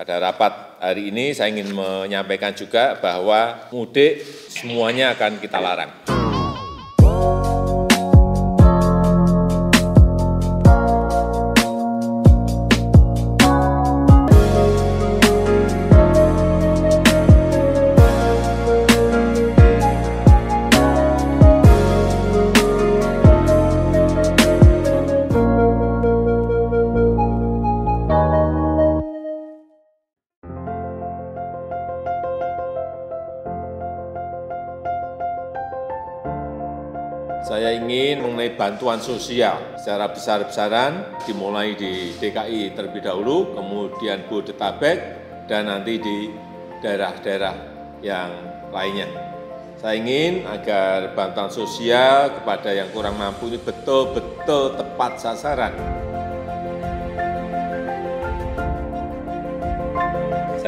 Pada rapat hari ini saya ingin menyampaikan juga bahwa mudik semuanya akan kita larang. Saya ingin mengenai bantuan sosial secara besar-besaran dimulai di DKI terlebih dahulu, kemudian Bodetabek, dan nanti di daerah-daerah yang lainnya. Saya ingin agar bantuan sosial kepada yang kurang mampu ini betul-betul tepat sasaran.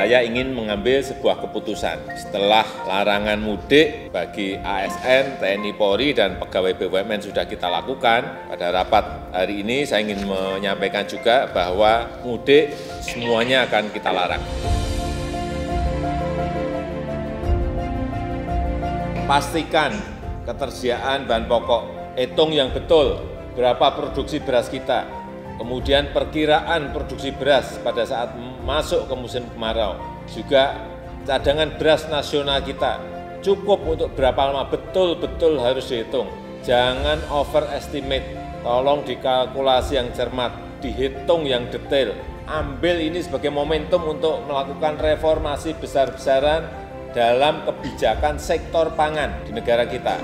Saya ingin mengambil sebuah keputusan setelah larangan mudik bagi ASN, TNI Polri, dan pegawai BUMN sudah kita lakukan. Pada rapat hari ini saya ingin menyampaikan juga bahwa mudik semuanya akan kita larang. Pastikan ketersediaan bahan pokok, hitung yang betul berapa produksi beras kita, kemudian perkiraan produksi beras pada saat masuk ke musim kemarau. Juga cadangan beras nasional kita cukup untuk berapa lama, betul-betul harus dihitung. Jangan overestimate, tolong dikalkulasi yang cermat, dihitung yang detail. Ambil ini sebagai momentum untuk melakukan reformasi besar-besaran dalam kebijakan sektor pangan di negara kita.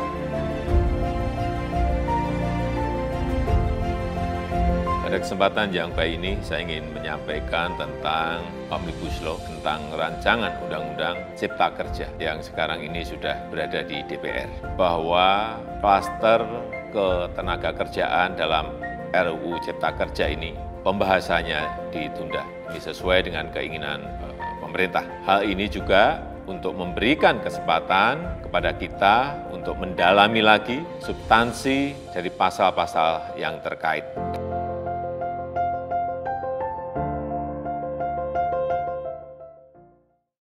Pada kesempatan yang baik ini, saya ingin menyampaikan tentang Omnibus Law, tentang rancangan Undang-Undang Cipta Kerja yang sekarang ini sudah berada di DPR. Bahwa klaster ketenaga kerjaan dalam RUU Cipta Kerja ini pembahasannya ditunda. Ini sesuai dengan keinginan eh, pemerintah. Hal ini juga untuk memberikan kesempatan kepada kita untuk mendalami lagi substansi dari pasal-pasal yang terkait.